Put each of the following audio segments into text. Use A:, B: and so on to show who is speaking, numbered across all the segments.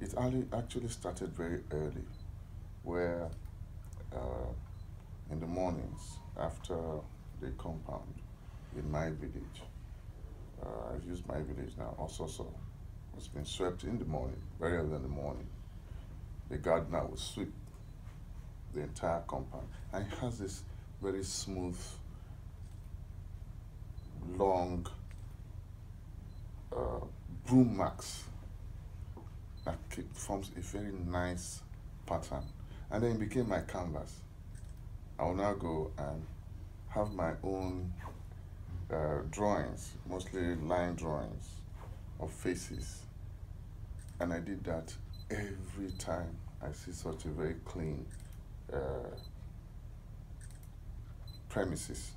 A: it actually started very early, where uh, in the mornings after the compound in my village, uh, I've used my village now, also so it's been swept in the morning, very early in the morning. The gardener will sweep the entire compound, and it has this very smooth, long uh, broom marks forms a very nice pattern. And then it became my canvas. I will now go and have my own uh, drawings, mostly line drawings of faces. And I did that every time I see such a very clean uh, premises.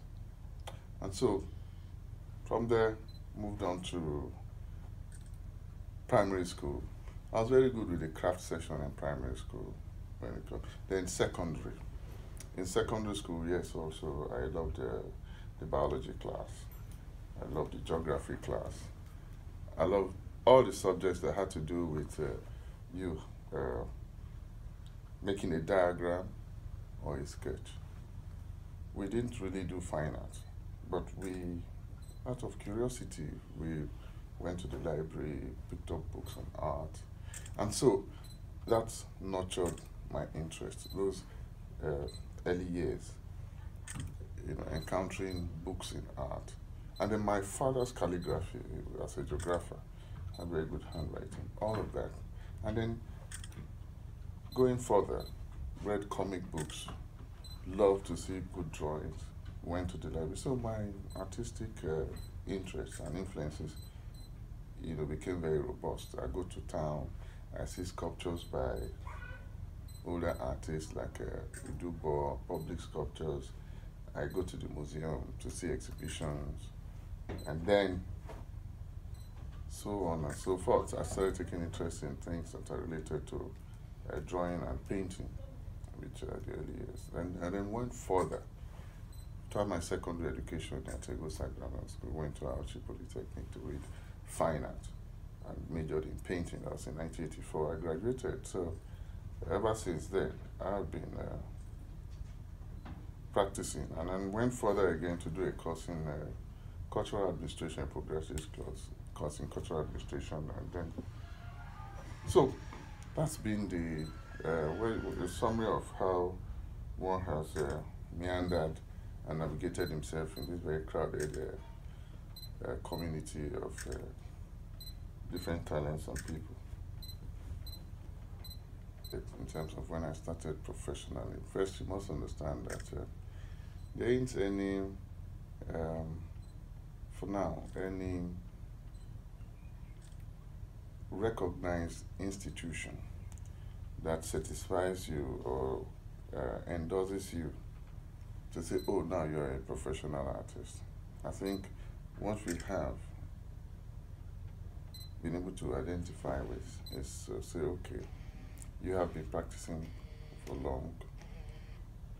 A: And so from there, moved on to primary school. I was very good with the craft session in primary school. When it comes. Then secondary. In secondary school, yes, also I loved the, the biology class. I loved the geography class. I loved all the subjects that had to do with uh, you uh, making a diagram or a sketch. We didn't really do fine art, but we, out of curiosity, we went to the library, picked up books on art. And so that nurtured my interest, those uh, early years, you know, encountering books in art. And then my father's calligraphy as a geographer had very good handwriting, all of that. And then going further, read comic books, loved to see good drawings, went to the library. So my artistic uh, interests and influences you know, became very robust. I go to town, I see sculptures by older artists like uh, Udubo, public sculptures. I go to the museum to see exhibitions, and then so on and so forth. I started taking interest in things that are related to uh, drawing and painting, which are the early years, and, and then went further. After my secondary education at Tegosa Grammar School, went to Auchi Polytechnic to read fine art and majored in painting. That was in 1984. I graduated. So ever since then, I've been uh, practicing and then went further again to do a course in uh, cultural administration, progressive course, course in cultural administration. And then, so that's been the, uh, summary of how one has uh, meandered and navigated himself in this very crowded uh, uh, community of uh, different talents and people. In terms of when I started professionally, first you must understand that uh, there ain't any, um, for now, any recognized institution that satisfies you or uh, endorses you to say, oh, now you're a professional artist. I think once we have been able to identify with is to say, okay, you have been practicing for long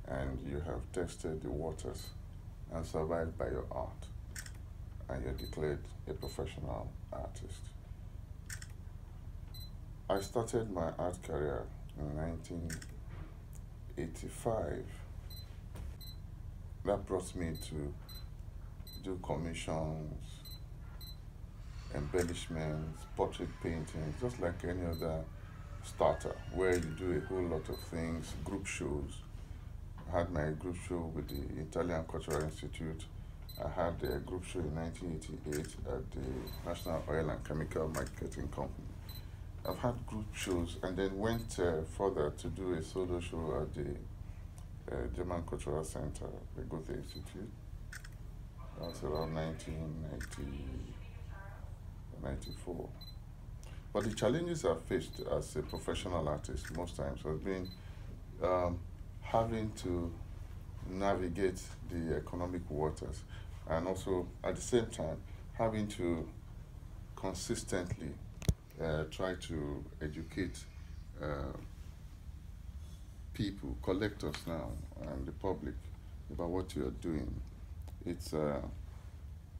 A: and you have tested the waters and survived by your art and you're declared a professional artist. I started my art career in 1985. That brought me to do commissions, embellishments, portrait painting, just like any other starter, where you do a whole lot of things, group shows. I had my group show with the Italian Cultural Institute. I had a group show in 1988 at the National Oil and Chemical Marketing Company. I've had group shows and then went uh, further to do a solo show at the uh, German Cultural Center, the Goethe Institute. That was around 1990. 94. But the challenges I faced as a professional artist most times has been um, having to navigate the economic waters and also at the same time having to consistently uh, try to educate uh, people, collectors now, and the public about what you are doing. It's uh,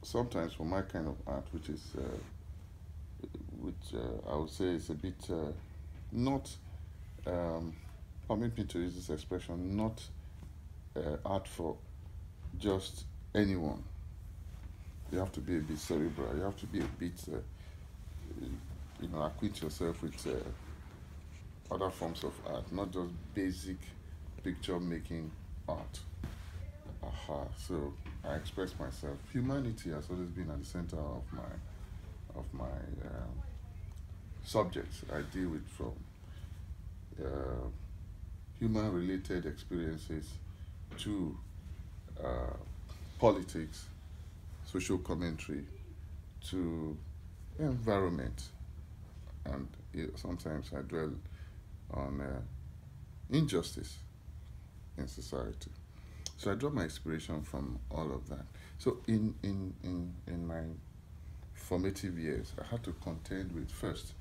A: sometimes for my kind of art, which is uh, which uh, I would say is a bit uh, not, um, permit me to use this expression, not uh, art for just anyone. You have to be a bit cerebral. You have to be a bit, you know, acquaint yourself with other forms of art, not just basic picture making art. Aha. So I express myself. Humanity has always been at the center of my of my um, subjects I deal with from uh, human related experiences to uh, politics, social commentary, to environment, and sometimes I dwell on uh, injustice in society. So I draw my inspiration from all of that. So in, in, in, in my formative years, I had to contend with first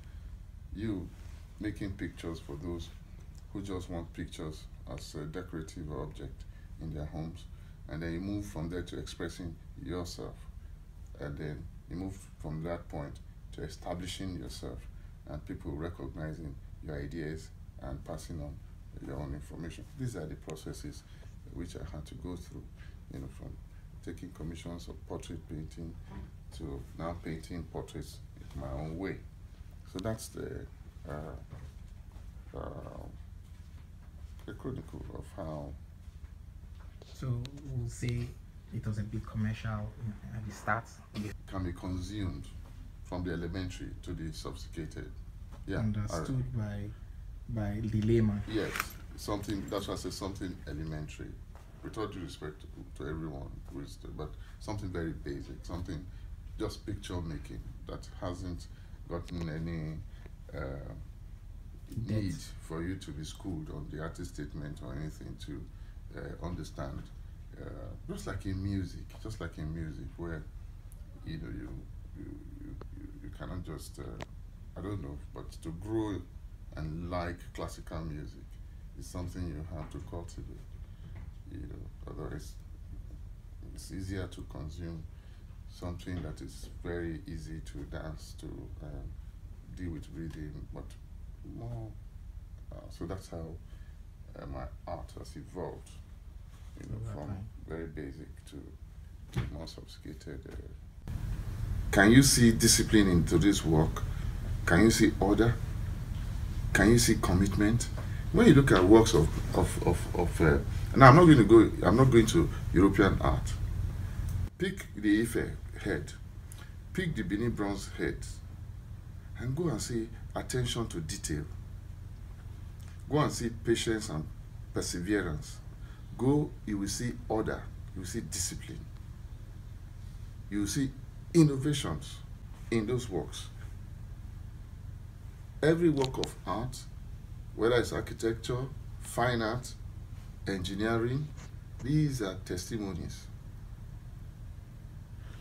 A: you making pictures for those who just want pictures as a decorative object in their homes. And then you move from there to expressing yourself. And then you move from that point to establishing yourself and people recognizing your ideas and passing on your own information. These are the processes which I had to go through, you know, from taking commissions of portrait painting to now painting portraits in my own way. So that's the uh, uh, the chronicle of how.
B: So we'll say it was a bit commercial at the start.
A: It can be consumed from the elementary to the sophisticated.
B: Yeah, understood by by the layman.
A: Yes, something. That's why I say something elementary, with all due respect to, to everyone who is, but something very basic, something just picture making that hasn't gotten any uh, need for you to be schooled on the artist statement or anything to uh, understand. Uh, just like in music, just like in music, where you know you you you, you cannot just uh, I don't know, but to grow and like classical music is something you have to cultivate. You know, otherwise it's easier to consume something that is very easy to dance to um, deal with reading, but more. Uh, so that's how uh, my art has evolved, you know, from very basic to, to more sophisticated. Uh. Can you see discipline into this work? Can you see order? Can you see commitment? When you look at works of of of, of uh, now, I'm not going to go. I'm not going to European art. Pick the Ife head, pick the Benin bronze head, and go and see attention to detail. Go and see patience and perseverance. Go, you will see order, you will see discipline. You will see innovations in those works. Every work of art, whether it's architecture, fine art, engineering, these are testimonies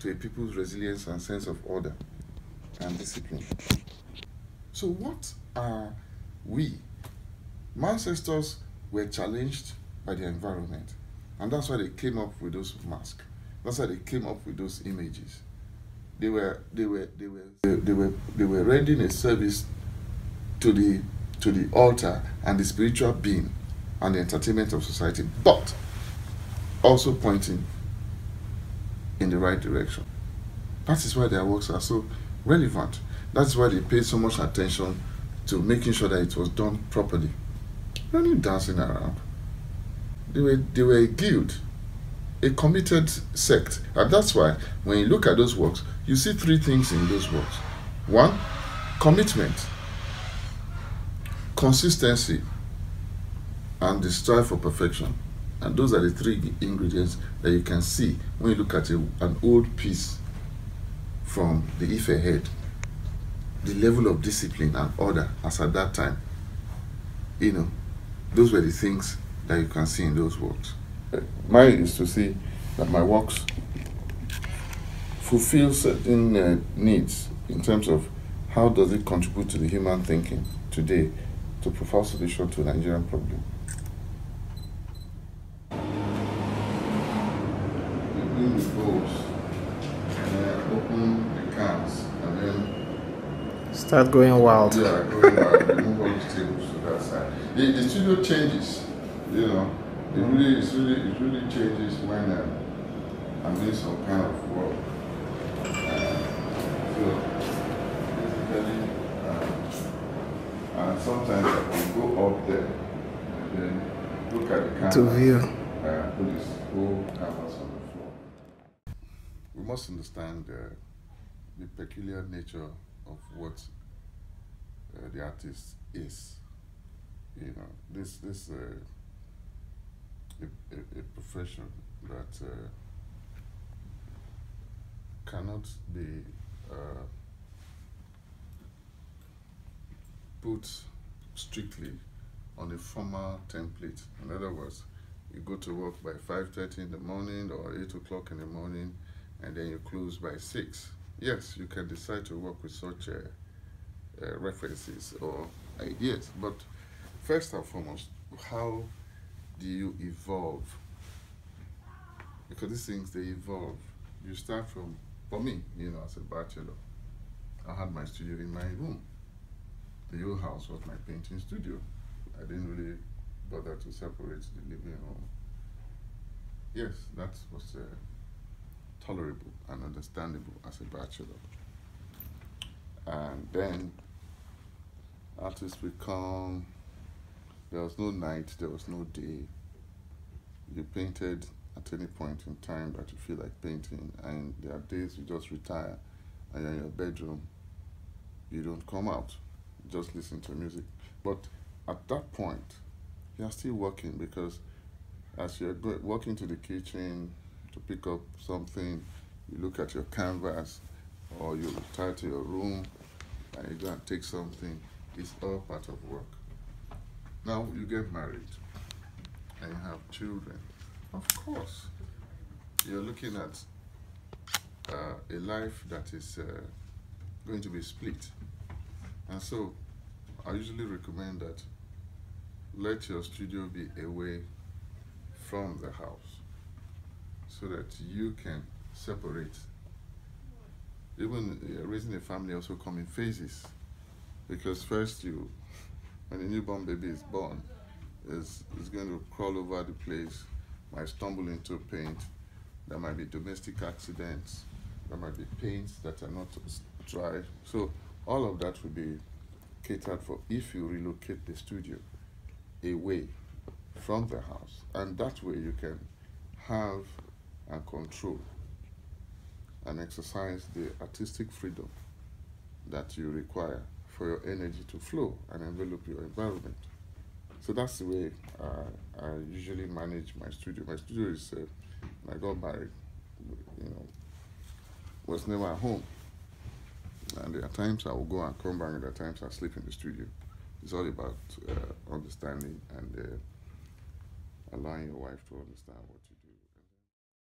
A: to a people's resilience and sense of order and discipline. So, what are we? My ancestors were challenged by the environment, and that's why they came up with those masks. That's why they came up with those images. They were, they were, they were, they were, they were rendering a service to the to the altar and the spiritual being and the entertainment of society, but also pointing in the right direction. That is why their works are so relevant. That's why they paid so much attention to making sure that it was done properly. Not dancing around. They were, they were a guild, a committed sect. And that's why when you look at those works, you see three things in those works. One, commitment, consistency, and the strive for perfection. And those are the three ingredients that you can see when you look at a, an old piece from the Ife head. The level of discipline and order as at that time. You know, those were the things that you can see in those works. Mine is to see that my works fulfill certain uh, needs in terms of how does it contribute to the human thinking today to provide solution to Nigerian problem.
B: Start going wild.
A: Yeah, going wild. Move all these tables to that side. The, the studio changes, you know. It really, it's really, it really changes when uh, I'm doing some kind of work. Uh, so basically, uh, and sometimes I can go up there and then look at the canvas.
B: To view.
A: Uh, put this whole canvas on the floor. We must understand uh, the peculiar nature of what uh, the artist is. You know, this this uh, a, a, a profession that uh, cannot be uh, put strictly on a formal template. In other words, you go to work by 5.30 in the morning or 8 o'clock in the morning and then you close by 6. Yes, you can decide to work with such uh, uh, references or ideas, but first and foremost, how do you evolve? Because these things, they evolve. You start from, for me, you know, as a bachelor, I had my studio in my room. The old house was my painting studio. I didn't really bother to separate the living room. Yes, that was uh, tolerable and understandable as a bachelor. And then artists become, there was no night, there was no day. You painted at any point in time that you feel like painting, and there are days you just retire and you're in your bedroom, you don't come out, just listen to music. But at that point, you're still working because as you're go- walking to the kitchen to pick up something, you look at your canvas or you retire to your room and you go and take something. It's all part of work. Now you get married and you have children. Of course, you're looking at uh, a life that is uh, going to be split. And so I usually recommend that let your studio be away from the house so that you can separate. Even uh, raising a family also come in phases because first you, when a newborn baby is born, is is going to crawl over the place, might stumble into paint. There might be domestic accidents. There might be paints that are not dry. So all of that will be catered for if you relocate the studio away from the house, and that way you can have and control and exercise the artistic freedom that you require for your energy to flow and envelop your environment. So that's the way uh, I usually manage my studio. My studio is, uh, I got married, you know, was never at home. And there are times I will go and come back, and there are times I sleep in the studio. It's all about uh, understanding and uh, allowing your wife to understand what you.